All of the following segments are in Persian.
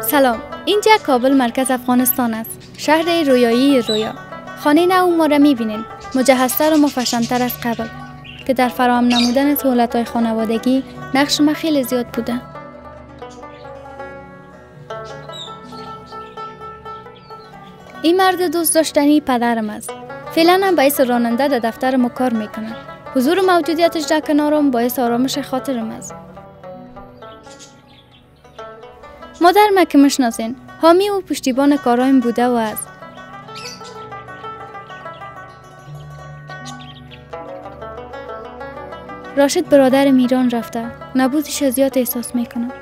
سلام اینجا کابل مرکز افغانستان است. شهر رویایی رویا. خانه نو ما را می‌بینین. مجهزتر و مفشنتر از قبل. که در فراهم نمودن سهولت های خانوادگی نقش ما خیلی زیاد بوده. این مرد دوست داشتنی پدرم است. فعلا هم باعث راننده در دفتر ما کار می‌کنه حضور و موجودیتش در کنارم باعث آرامش خاطرم است مادر ما که مشناسین حامی و پشتیبان کارایم بوده و است. راشد برادر میران رفته. نبودش زیاد احساس می‌کنم.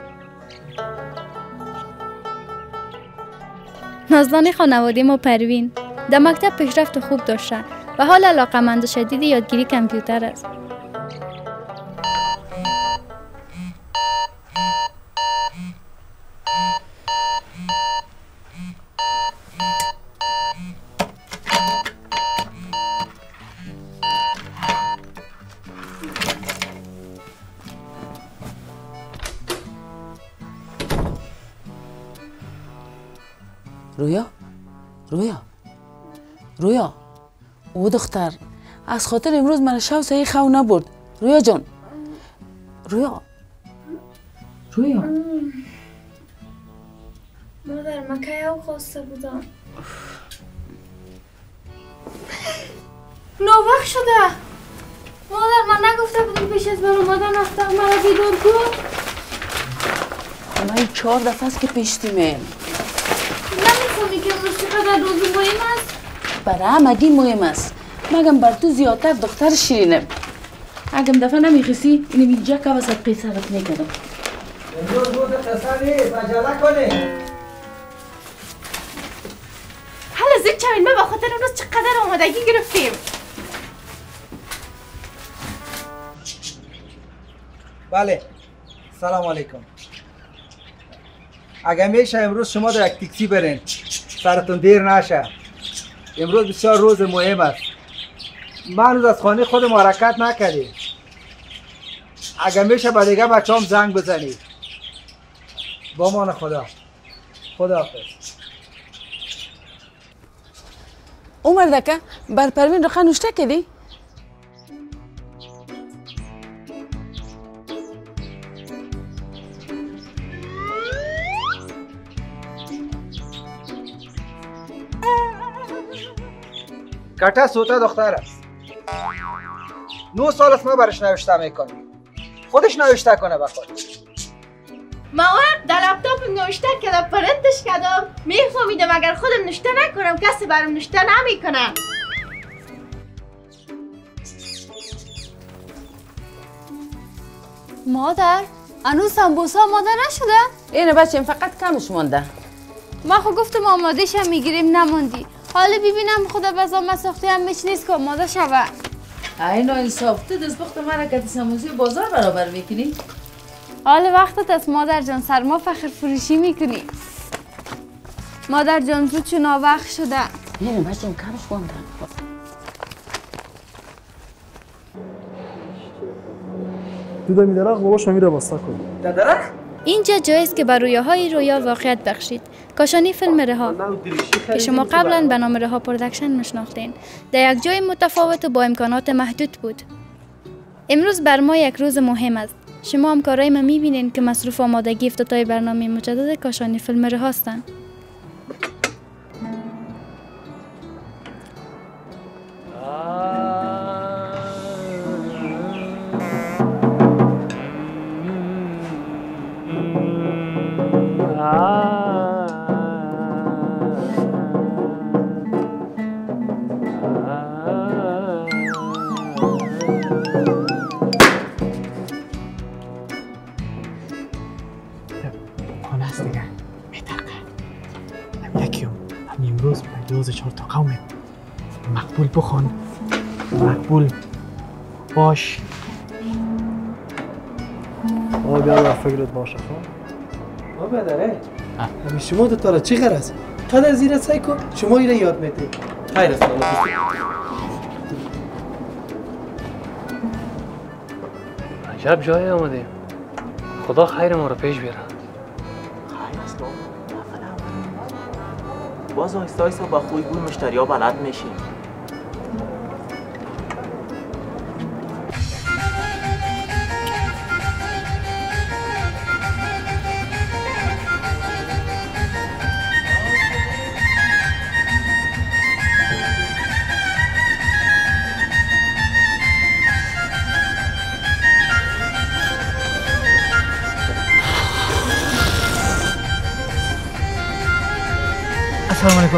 نازدان خانواده ما پروین. در مکتب پیشرفت خوب داشته. و حال علاقمند شدید یادگیری کامپیوتر است. دختر. از خاطر امروز من شو سعی خو نبرد. رویا جان. رویا. رویا. مادر من که او خواسته بودم. نوبخ شده. مادر من نگفته بودم پیش از برو مادر نفتق مرا بیدار کن. من چهار دفعه است که پیشتیمه. نمی‌فهمی که امروز چقدر روز مهم است؟ برای همگی مهم است. مگم بر تو زیادتر دختر شیرینه. اگم دفعه نمیخیسی اینو اینجا که وسط قیصرت می‌کردم امروز بود قصه نیست عجله کنی. حالا زود چمین ما با خاطر امروز چقدر آمادگی گرفتیم. بله. سلام علیکم. اگر میشه امروز شما در یک تکسی برین. سرتون دیر نشه. امروز بسیار روز مهم است. من روز از خانه خودم حرکت نکردیم اگر میشه به دیگه بچه هم زنگ بزنید با مان خدا. خدا حافظ. عمر دکه بر پروین رخ نوشته کردی؟ کتا سوتا دختر است. نو سال است ما برش نوشته می‌کنیم خودش نوشته کنه بخواد ماما در لپتاپ نوشته کردم پرنتش کردم میفهمیدم اگر خودم نوشته نکنم کسی برام نوشته نمی‌کنه مادر هنوز سمبوسا آماده نشده؟ اینه بچه فقط کمش مونده. من خب گفتم آماده شم می‌گیریم نموندی. حالا ببینم خدا بزا من ساخته هم میچ نیست که آماده شوه اینو انصاف تو دستبخت من که سموسی بازار برابر می‌کنی؟ حال وقتت است مادر جان سرما فخر فروشی می‌کنی. مادر جان زود چون وقت شده. اینه بچه کمش مونده تو دمی درخت باباش میره بسته کن در درخت اینجا جایی است که بر رویاهای رویا واقعیت بخشید. کاشانی فیلم رها. که شما قبلا به نام رها پرودکشن مشناختین. در یک جای متفاوت و با امکانات محدود بود. امروز بر ما یک روز مهم است. شما همکارای ما می‌بینین که مصروف آمادگی افتتاح برنامه مجدد کاشانی فیلم رها هستند. است دیگه میترقه هم یکی هم هم امروز به دوز چهار تا قومه. مقبول بخوان مقبول باش. آه بیا در فکرت باشه خب؟ ما بداره همین شما دو تا را چی غرض قدر زیر سعی کن شما ایره یاد میده خیر است. شب جای آمدیم خدا خیر ما رو پیش بیاره. باز آیسته آیسته با خوی بوی مشتری ها بلد میشیم.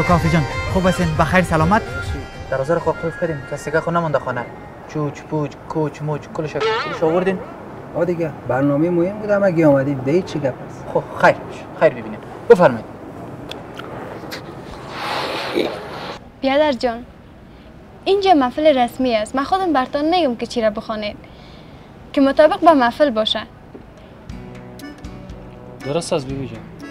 کافی جان. خوب هستین؟ بخیر سلامت. دروازه رو خوب قفل کردیم کسی خود نمونده خانه. چوچ پوچ کوچ موچ کلش کلش آوردین؟ آ دیگه برنامه مهم بود اما اگه آمدیم ده چی گپ است خب خیر خیر ببینید بفرمایید. بیادر جان اینجا محفل رسمی است. من خودم برتان نگم که چی را بخوانید. که مطابق با محفل باشه. درست است بیبی جان.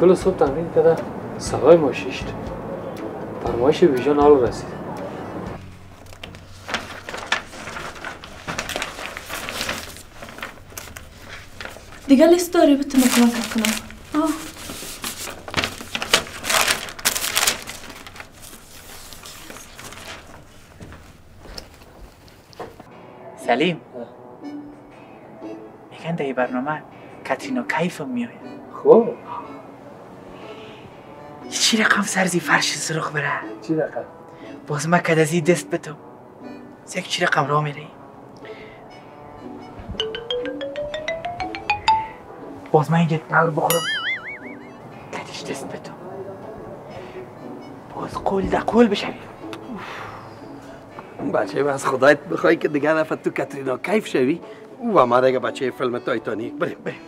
کل صبح تمرین کرده سوای ما شیشت فرمایش ویژان حال رسید. دیگه لیست داری بتونم کمکت کنم. آه. سلیم. میگن در این برنامه کاترینا کیف میآید. خب. چی رقم سرزی فرش سرخ بره؟ چی رقم؟ باز ما کدازی دست بتو. سیک چی رقم را میری؟ باز من اینجا تور بخورم. کدیش دست بتو. باز قول ده قول بشوی. بچه از خدایت بخوای که دیگه دفعه تو کاترینا کیف شوی؟ و ما دیگه بچه فیلم تایتانیک. بریم بریم.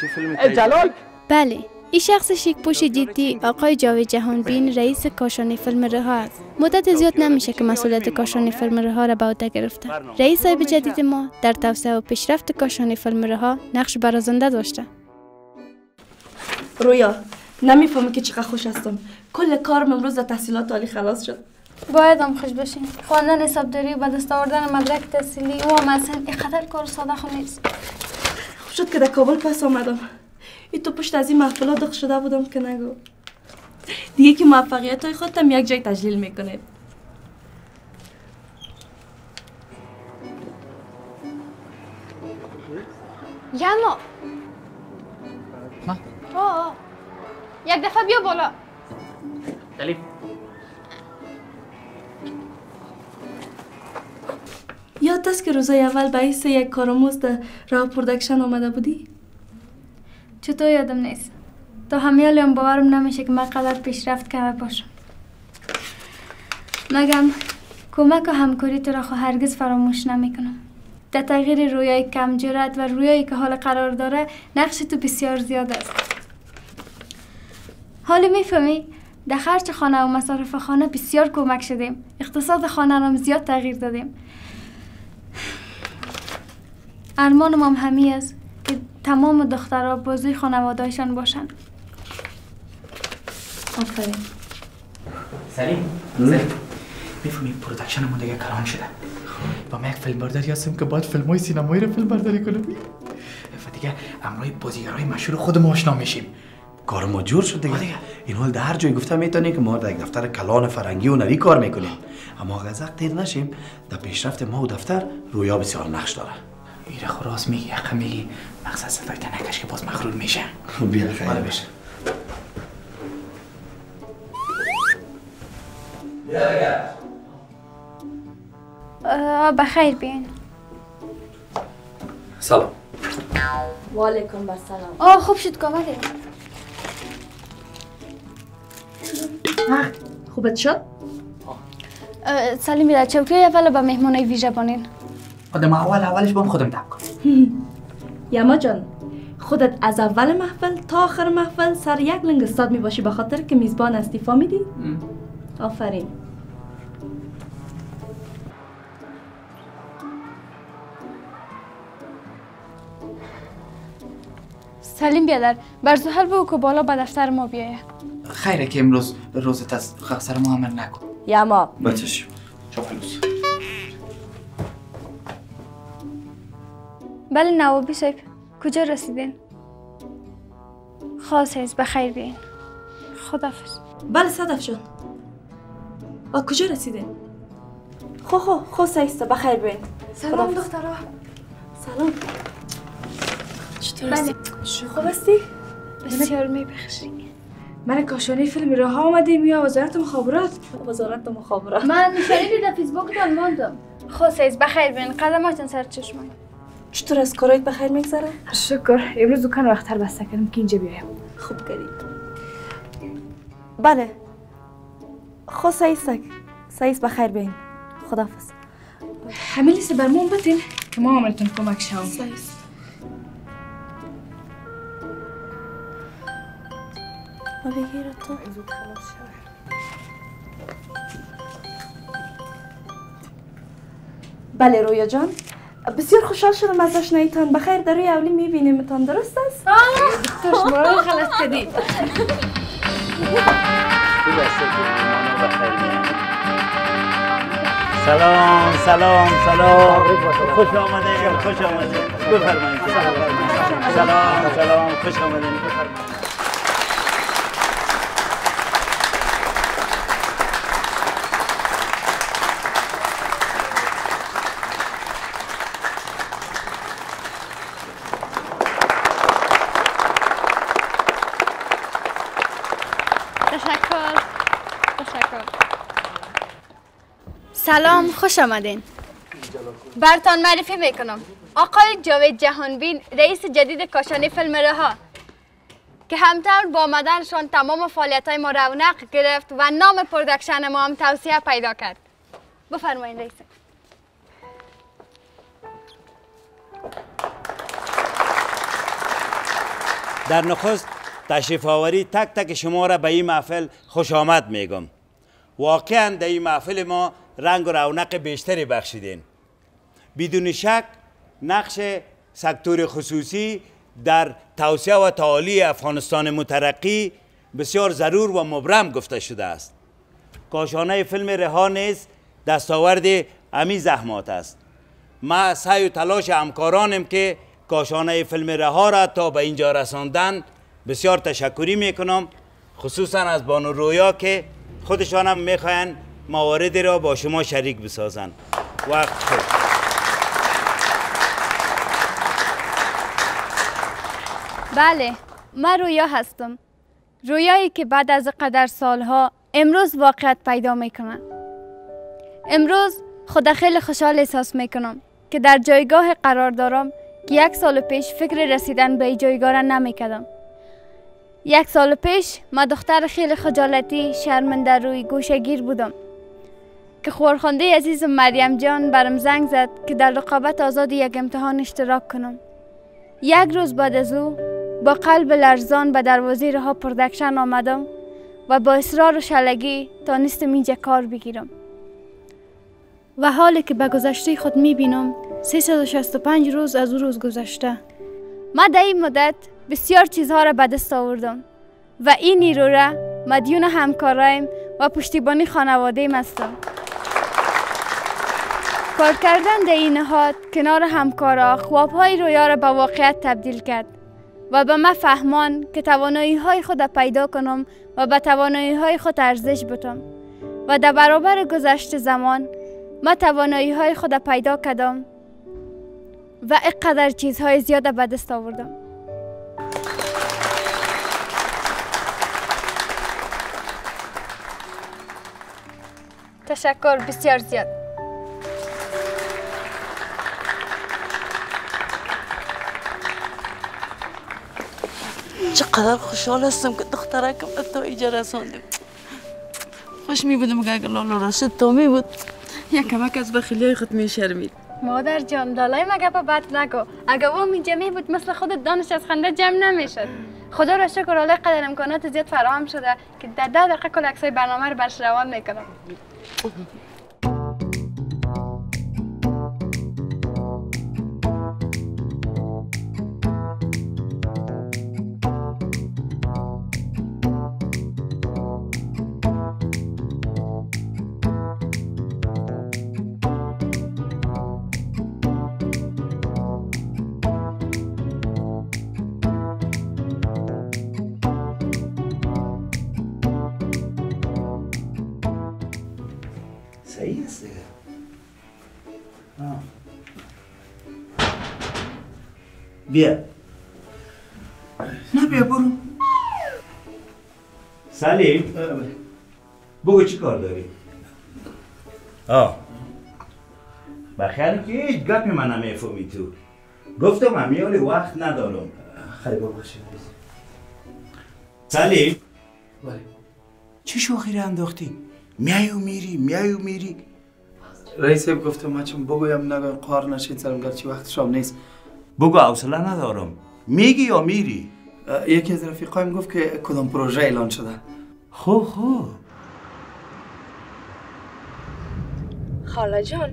تایتانیک بله این شخص شیک پوش جدی آقای جاوید جهانبین رئیس کاشانی فیلم رها است. مدت زیاد نمیشه که مسئولیت کاشانی فیلم رها را به عهده گرفته. رئیس صاحب جدید ما در توسعه و پیشرفت کاشانی فیلم رها نقش برازنده داشته. رویا نمی‌فهمی که چقدر خوش هستم. کل کارم امروز در تحصیلات عالی خلاص شد. باید هم خوش باشین. خواندن حسابداری و به دست آوردن مدرک تحصیلی او هم اصلا اینقدر کار ساده نیست. شد که در کابل پس آمدم. ای تو پشت از این محفلات دخ شده بودم که نگو. دیگه که موفقیت های خودتم یک جای تجلیل می‌کنه. یلما ما؟ آه. یک دفعه بیا بالا. سلیم یاد است که روزای اول به حیث یک کارآموز در راه پرودکشن آمده بودی؟ چطور یادم نیست. تا همیال هم باورم نمیشه که من قدر پیشرفت کرده باشم. مگم کمک و همکاری تو را خو هرگز فراموش نمی‌کنم. در تغییر رویای کم جرأت و رویایی که حال قرار داره نقش تو بسیار زیاد است. حالا می‌فهمی در خرج خانه و مصارف خانه بسیار کمک شدیم. اقتصاد خانه را زیاد تغییر دادیم. ارمانم هم همی است که تمام دخترها بازوی خانوادهشان باشن. آفرین. سلیم. سلیم. می‌فهمی production ما دیگه کلان شده. با ما یک فیلم برداری هستیم که باید فیلم های سینمایی رو فیلم برداری کنیم و دیگه امروی بازیگرای مشهور خودمون آشنا میشیم. کار ما جور شد دیگه. آه دیگه. این حال در هر جای گفته می‌تونی که ما در یک دفتر کلان فرنگی و نری کار می‌کنیم. اما غزق تیر نشیم در پیشرفت ما و دفتر رویا بسیار نقش داره. ایره خراس میگی حقا میگی. مقصد صفای نکش که باز مخلول میشه. بیا خیر حالا باشه آه، بخیر بیاین سلام. و علیکم السلام. آه خوب شد که آمدی خوبت شد؟ آه، سلیمی در چوکی اول به مهمونای ویژه بانین. خودم اول اولش با خودم دب کن یما جان خودت از اول محفل تا آخر محفل سر یک لنگ استاد می باشی بخاطر که میزبان هستی فهمیدی؟ آفرین. سلیم بیادر بر زحل بگو که بالا به دفتر ما بیاید خیره که امروز روزت از سر ما عمل نکن. یما بچش چاپلوس. بله نوابی صاحب. کجا رسیدین؟ خواست هست بخیر بیاین. خدافز بله صدف جان. با کجا رسیدین؟ خو خو خو سایسته بخیر بین سلام دخترا. سلام. چطور بله. هستی؟ خوب هستی؟ بسیار میبخشی. من کاشانی فیلم راه آمدیم. یا وزارت مخابرات؟ وزارت مخابرات. من شریفی در فیسبوک دان ماندم هست بخیر بیاین. قدماتون سر چشمان چطور از کارایت بخیر میگذره؟ شکر. امروز دکان وقتتر بسته کردم که اینجا بیایم. خوب کردی. بله. خو سایست بخیر بین خدافز همه لیست برمون بتین که ما عملتون کمک شوم. سایست ما بگیر تو. بله رویا جان. بسیار خوشحال شدم از آشناییتان بخیر در روی اولی میبینیمتان. درست است؟ دکتر شما رو خلاص کردی سلام سلام سلام. خوش آمدین خوش آمدین. بفرمایید. سلام. سلام خوش آمدین. بفرمایید خوش آمدین. برتان معرفی می‌کنم. آقای جاوید جهانبین رئیس جدید کاشانی فیلم رها. که همطور با آمدنشان تمام فعالیت های ما رونق گرفت و نام پرودکشن ما هم توسعه پیدا کرد. بفرمایید رئیس. در نخست تشریف آوری تک تک شما را به این محفل خوش آمد میگم. واقعا در این محفل ما رنگ و رونق بیشتری بخشیدین. بدون شک نقش سکتور خصوصی در توسعه و تعالی افغانستان مترقی بسیار ضرور و مبرم گفته شده است. کاشانه فیلم رها نیز دستاورد امی زحمات است. ما سعی و تلاش همکارانم که کاشانه فیلم رها را تا به اینجا رساندن بسیار تشکری می‌کنم خصوصا از بانو رویا که خودشان هم می‌خواین مواردی را با شما شریک بسازن. وقت خوب بله من رویا هستم. رویایی که بعد از قدر سالها امروز واقعیت پیدا می‌کنه امروز خود خیلی خوشحال احساس می‌کنم که در جایگاه قرار دارم که یک سال پیش فکر رسیدن به این جایگاه را نمی‌کردم. یک سال پیش من دختر خیلی خجالتی شرمنده روی گوشگیر بودم. که خورخنده عزیز مریم جان برم زنگ زد که در رقابت آزاد یک امتحان اشتراک کنم. یک روز بعد از او با قلب لرزان به دروازه رها پردکشن آمدم و با اصرار و شلگی تانستم اینجا کار بگیرم. و حالی که به گذشته خود می بینم 365 روز از او روز گذشته. من در این مدت بسیار چیزها را به دست آوردم و این نیرو را مدیون همکارایم و پشتیبانی خانواده هستم. کار کردن در این نهاد کنار همکارا خوابهای رویا را به واقعیت تبدیل کرد و به من فهمان که توانایی های خود پیدا کنم و به توانایی های خود ارزش بتم و در برابر گذشت زمان من توانایی های خود پیدا کردم و اقدر چیزهای زیاد به دست آوردم. تشکر بسیار زیاد. چقدر خوشحال هستم که دخترکم به تا اینجا خوش می بودم که اگر لالا راشد تا می بود یک کمک از بخیلی خود می شرمید مادر جان دالای مگه با بد نگو. اگه او اینجا می بود مثل خودت دانش از خنده جمع نمی‌شد. خدا را شکر الله قدر امکانات زیاد فراهم شده که در ده دقیقه کل برنامه رو برش روان می‌کنم. بیا. نه بیا برو. سلیم بگو چی کار داری؟ آه. بخیر که هیچ گپی من نمی‌فهمی تو. گفتم همیالی وقت ندارم. خیلی ببخشید سلیم. بله. چه شوخی را انداختی؟ میای و میری میای و میری. رئیس صاحب گفتم ما چون بگویم نگه قار نشید سرم گرچه وقت شام نیست. بگو حوصله ندارم. میگی یا میری؟ یکی از رفیقایم گفت که کدام پروژه اعلان شده. خو خو خاله جان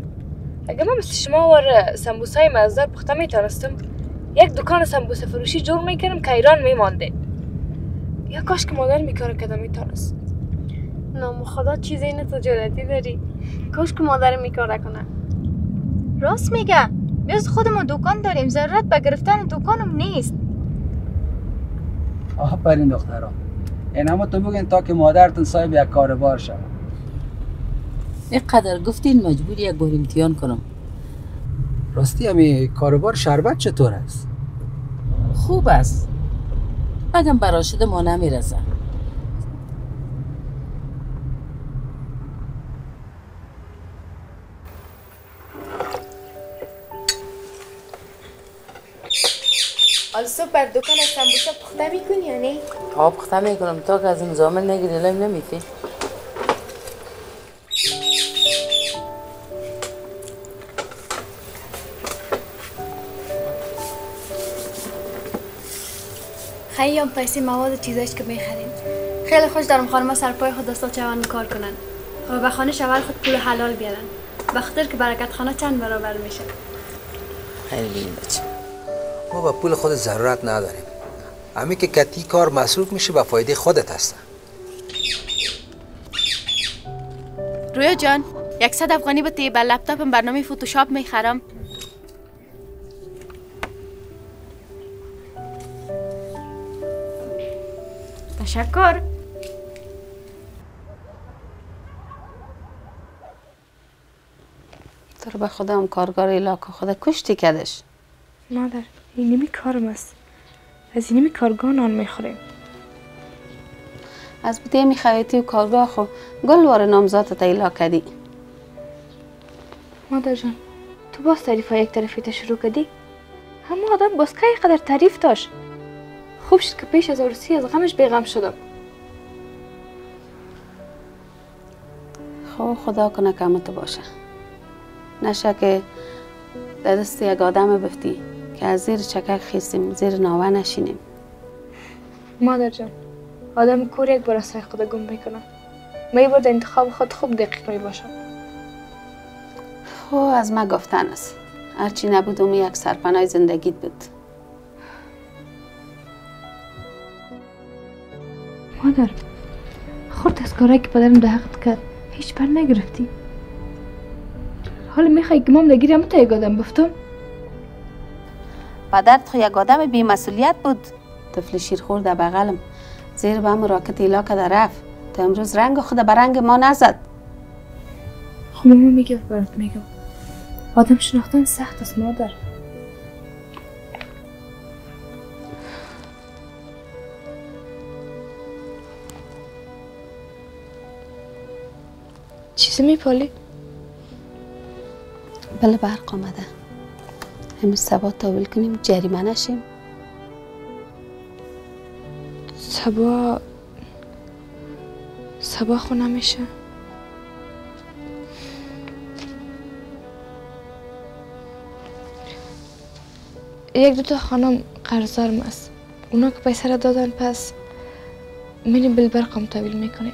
اگه من مثل شما وار سمبوسای مزدار پخته می‌تونستم یک دکان سمبوسه فروشی جور می‌کنم که ایران میمانده. یا کاش که مادر میکاره کده می‌تونست. نام خدا چیزی اینه تو جلتی داری. کاش که مادر میکاره کنه راست میگه. بیاز خودمون دکان داریم. ضرورت به گرفتن دکانم نیست. آفرین دختران این همه تو بگین تا که مادرتون صاحب یک کاربار شد اینقدر گفتین مجبور یک بار امتحان کنم. راستی همی کاربار شربت چطور است؟ خوب است. مگم براشد ما نمی‌رسه حال صبح بر دکان سمبوسه پخته می‌کنی یا نه؟ آب پخته می‌کنم. تا که از این زامل نگیری لیم نمیفی خیلی هم پیسه مواد و چیزایش که می‌خریم. خیلی خوش دارم خانم سر پای خود دستا چوان کار کنن. و به خانه اول خود پول حلال بیارن. به خاطر که برکت خانه چند برابر میشه. خیلی بچه. ما به پول خود ضرورت نداریم. امی که کتی کار مصروف میشه به فایده خودت هست رویا جان یکصد افغانی به به لپتاپم برنامه فوتوشاپ می‌خرم. تشکر. تو رو به خدا هم کارگار علاقه خدا کشتی کدش؟ مادر. این نمی کارم است از این نمی کارگاه نان می‌خوریم. از بوده میخوایتی و کارگاه خو. گل وار نامزاد تا ایلا کدی. مادر جان تو باز تعریف یک طرفی تا شروع کردی همه آدم باز که قدر تعریف داشت. خوب شد که پیش از عروسی از غمش بیغم شدم خب خدا کنه تو باشه. نشه که در دست یک آدم بفتی. که از زیر چکک خیستیم زیر ناوه نشینیم. مادر جان آدم کور یک بار از خود گم می‌کنه. می باید انتخاب خود خوب دقیق می باشم خب از ما گفتن است. هرچی نبود اون یک سرپناه زندگیت بود. مادر خورد از کارایی که پدرم ده حقت کرد هیچ بر نگرفتی. حالا می‌خوای گمام دگیری هم تا یک آدم بفتم؟ پدرت خو یک آدم بی مسئولیت بود. طفل شیرخور در بغلم. زیر به هم راکت ایلا که در رفت. تا امروز رنگ خود به رنگ ما نزد. خب ماما میگه برات میگم. آدم شناختن سخت است مادر. چیزی میپالی؟ بله برق آمده. امروز سبا تاویل کنیم جریمه نشیم. سبا سبا خو نمیشه یک دو تا خانم قرضارم است اونا که پیسه را دادن پس میریم بالبرقم تحویل می‌کنیم.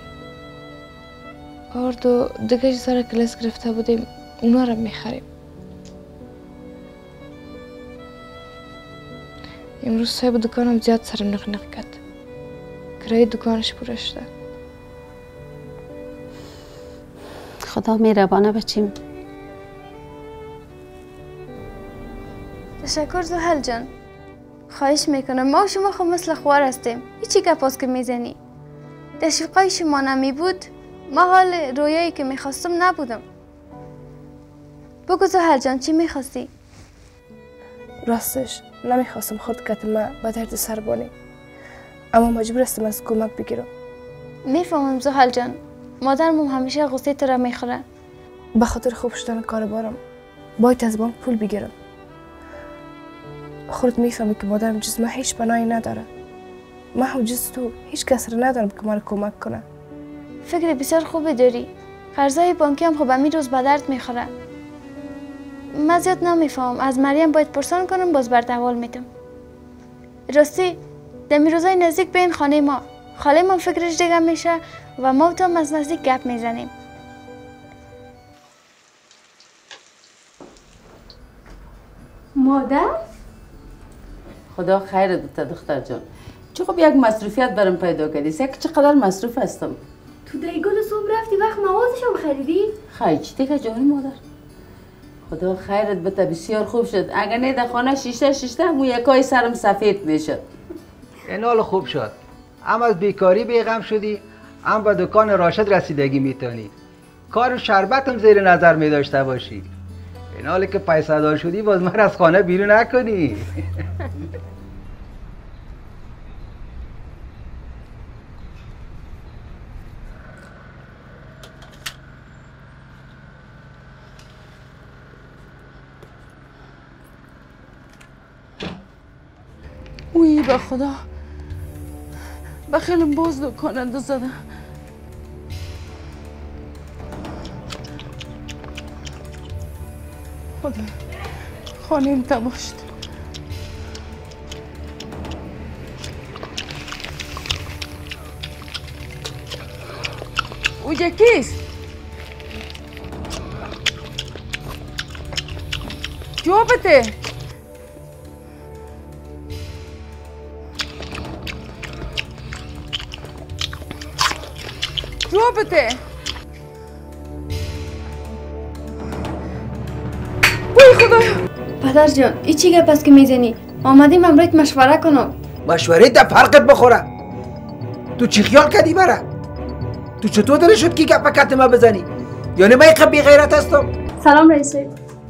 اور دو دیگه چیزا کلاس گرفته بودیم اونا را می‌خریم. امروز صاحب دکانم زیاد سرم نق نق کرد کرایه دکانش پوره شده خدا میربانه بچیم تشکر زحل جان خواهش می‌کنم ما و شما خب مثل خوار هستیم هیچی گپاس که می‌زنی تشویقای شما نمی بود ما حال رویایی که می‌خواستم نبودم بگو زحل جان چی می‌خواستی؟ راستش نمی‌خواستم خود کت ما به درد سر بانی اما مجبور هستم از کمک بگیرم. می‌فهمم زحل جان. مادرم همیشه غصه تو را می‌خوره. به خاطر خوب شدن کار بارم. باید از بانک پول بگیرم. خودت می‌فهمی که مادرم جز ما هیچ پناهی نداره. ما هم جز تو هیچ کس را ندارم که من کمک کنه. فکر بسیار خوبی داری. قرضای بانکی هم خب همین روز به درد می‌خوره. من زیاد نمی‌فهمم. از مریم باید پرسان کنم باز بر دوال میتم راستی دمی روزای نزدیک به این خانه ما. خاله ما فکرش دیگه میشه و ما تو از نزدیک گپ می‌زنیم. مادر؟ خدا خیر دوتا دختر جان. چه خب یک مصروفیت برام پیدا کردی؟ یک چقدر مصروف هستم؟ تو دیگل صبح رفتی وقت موازشم خریدی؟ خیلی چی دیگه جانی مادر. خدا خیرت بته بسیار خوب شد. اگر نه در خانه شیشته شیشته مو یکای سرم سفید می‌شد. این حال خوب شد. هم از بیکاری بیغم شدی هم به دکان راشد رسیدگی می‌تونی. کار شربتم زیر نظر می داشته باشی. این حالی که پیسه دار شدی باز من از خانه بیرون نکنی. اوی به خدا. بخیلم باز دکاننده زده خدا خانیم تباشت اوجا کیست جوابته. جوابته وای خدا پدر جان ای چی گپ است که می‌زنی؟ آمدیم امروز مشوره کنم. مشوره در فرقت بخوره. تو چی خیال کردی بره تو چطور داره شد که گپ کت ما بزنی؟ یعنی من یک بی غیرت هستم. سلام رئیس.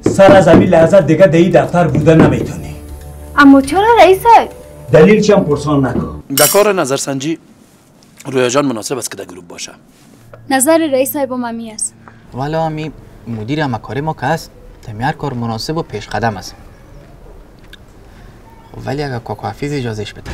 سر از همین لحظه دیگه در دفتر بودن نمی‌تونی. اما چرا رئیس؟ دلیل چی هم پرسان نکن. در کار نظرسنجی رویا جان مناسب است که در گروپ باشه. نظر رئیس صاحب ممی است. والا می مدیر ما که هست تمیار کار مناسب و پیش قدم است. خب ولی اگر کاکو حفیظ اجازش بده.